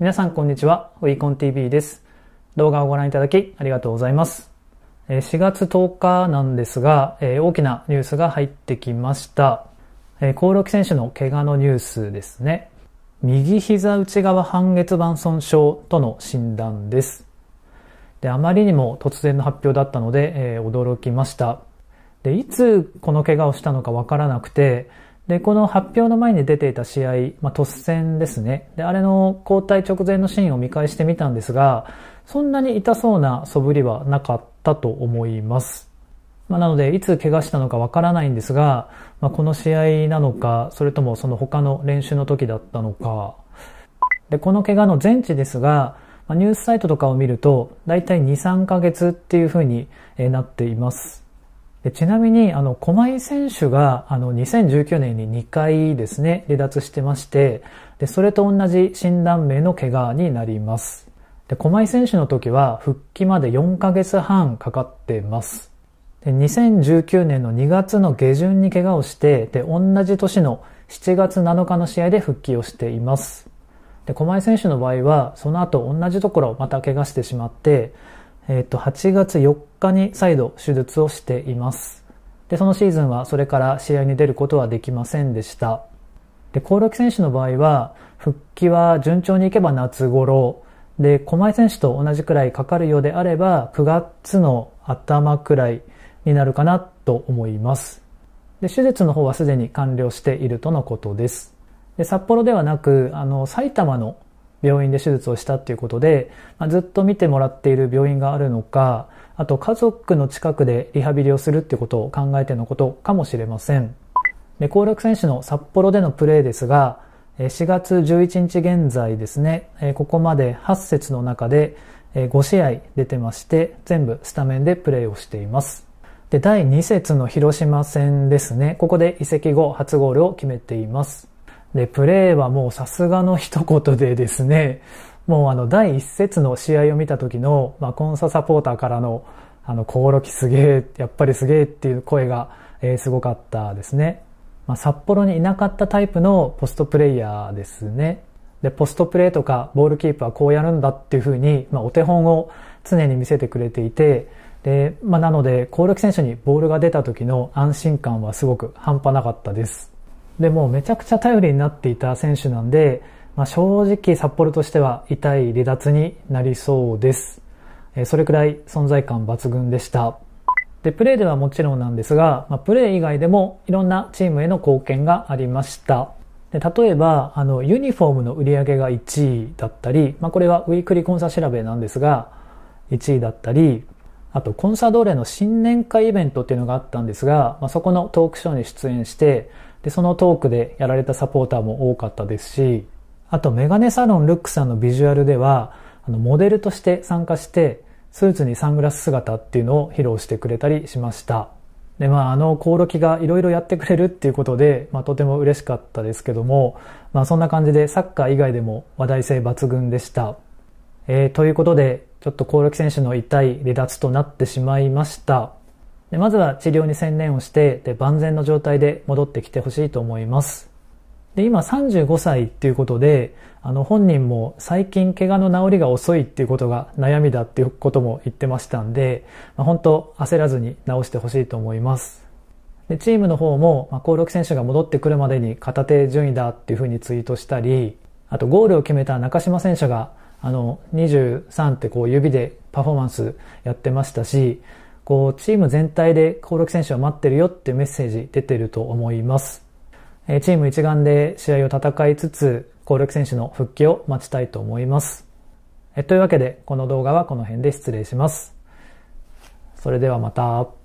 皆さんこんにちは。ウィーコン TV です。動画をご覧いただきありがとうございます。4月10日なんですが、大きなニュースが入ってきました。興梠選手の怪我のニュースですね。右膝内側半月板損傷との診断です。で、あまりにも突然の発表だったので、驚きました。で、いつこの怪我をしたのかわからなくて、で、この発表の前に出ていた試合、まあ、突戦ですね。で、あれの交代直前のシーンを見返してみたんですが、そんなに痛そうな素振りはなかったと思います。まあ、なので、いつ怪我したのかわからないんですが、まあ、この試合なのか、それともその他の練習の時だったのか。で、この怪我の全治ですが、まあ、ニュースサイトとかを見ると、だいたい2、3ヶ月っていう風になっています。ちなみに、あの、狛井選手が、あの、2019年に2回ですね、離脱してまして、で、それと同じ診断名の怪我になります。で、狛井選手の時は、復帰まで4ヶ月半かかってます。で、2019年の2月の下旬に怪我をして、で、同じ年の7月7日の試合で復帰をしています。で、狛井選手の場合は、その後同じところまた怪我してしまって、えっ、ー、と、8月4日に再度手術をしています。で、そのシーズンはそれから試合に出ることはできませんでした。で、コオロキ選手の場合は、復帰は順調にいけば夏頃、で、狛江選手と同じくらいかかるようであれば、9月の頭くらいになるかなと思います。で、手術の方はすでに完了しているとのことです。で、札幌ではなく、あの、埼玉の病院で手術をしたっていうことで、まあ、ずっと見てもらっている病院があるのか、あと家族の近くでリハビリをするっていうことを考えてのことかもしれません。で、高楽選手の札幌でのプレーですが、4月11日現在ですね、ここまで8節の中で5試合出てまして、全部スタメンでプレーをしています。で、第2節の広島戦ですね、ここで移籍後初ゴールを決めています。で、プレーはもうさすがの一言でですね、もうあの第一節の試合を見た時の、まあ、コンササポーターからの、あの、コオロキすげえ、やっぱりすげえっていう声が、えー、すごかったですね。まあ、札幌にいなかったタイプのポストプレイヤーですね。で、ポストプレーとかボールキープはこうやるんだっていうふうに、まあ、お手本を常に見せてくれていて、で、まあ、なので、コオロキ選手にボールが出た時の安心感はすごく半端なかったです。でもめちゃくちゃ頼りになっていた選手なんで、まあ、正直札幌としては痛い離脱になりそうです。それくらい存在感抜群でした。で、プレーではもちろんなんですが、まあ、プレー以外でもいろんなチームへの貢献がありました。で例えば、あの、ユニフォームの売り上げが1位だったり、まあ、これはウィークリーコンサ調べなんですが、1位だったり、あと、コンサドーレの新年会イベントっていうのがあったんですが、まあ、そこのトークショーに出演して、で、そのトークでやられたサポーターも多かったですし、あとメガネサロンルックさんのビジュアルでは、あの、モデルとして参加して、スーツにサングラス姿っていうのを披露してくれたりしました。で、まあ、あの、コオロキがいろいろやってくれるっていうことで、まあ、とても嬉しかったですけども、まあ、そんな感じでサッカー以外でも話題性抜群でした。えー、ということで、ちょっとコオロキ選手の痛い離脱となってしまいました。でまずは治療に専念をしてで万全の状態で戻ってきてほしいと思います。で今35歳っていうことであの本人も最近怪我の治りが遅いっていうことが悩みだっていうことも言ってましたんで、まあ、本当焦らずに治してほしいと思います。でチームの方も、まあ、登録選手が戻ってくるまでに片手順位だっていうふうにツイートしたりあとゴールを決めた中島選手があの23ってこう指でパフォーマンスやってましたしこう、チーム全体で興梠選手を待ってるよっていうメッセージ出てると思います。えチーム一丸で試合を戦いつつ、興梠選手の復帰を待ちたいと思います。えというわけで、この動画はこの辺で失礼します。それではまた。